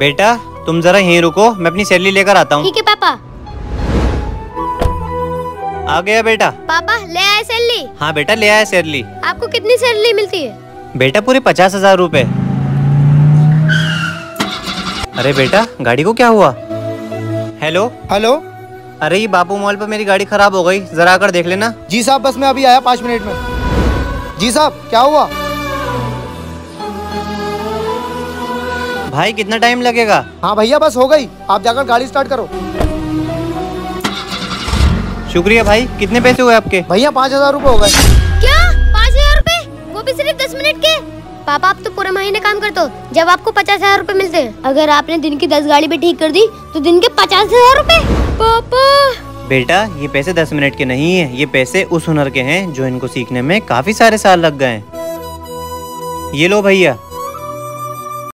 बेटा तुम जरा यहीं रुको मैं अपनी सैलरी लेकर आता हूँ। ठीक है पापा। आ गया बेटा। पापा ले आए सैलरी हाँ बेटा ले आया सैलरी आपको कितनी सैलरी मिलती है? बेटा पूरे पचास हज़ार रूपए। अरे बेटा गाड़ी को क्या हुआ? हेलो? हेलो? अरे ये बापू मॉल पर मेरी गाड़ी खराब हो गई। जरा आकर देख लेना। जी साहब बस मैं अभी आया पाँच मिनट में। जी साहब क्या हुआ? भाई कितना टाइम लगेगा? हाँ भैया बस हो गई। आप जाकर गाड़ी स्टार्ट करो। शुक्रिया भाई कितने पैसे हुए आपके? भैया पाँच हज़ार रूपए हो गए। क्या? पाँच हज़ार रूपए? वो भी सिर्फ़ दस मिनट के। पापा आप तो पूरे महीने काम करते हो। जब आपको पचास हज़ार रूपए मिलते हैं। अगर आपने दिन की दस गाड़ी भी ठीक कर दी तो दिन के पचास हज़ार रूपए। पापा! बेटा ये पैसे दस मिनट के नहीं है। ये पैसे उस हुनर के हैं जो इनको सीखने में काफ़ी सारे साल लग गए ये लो भैया।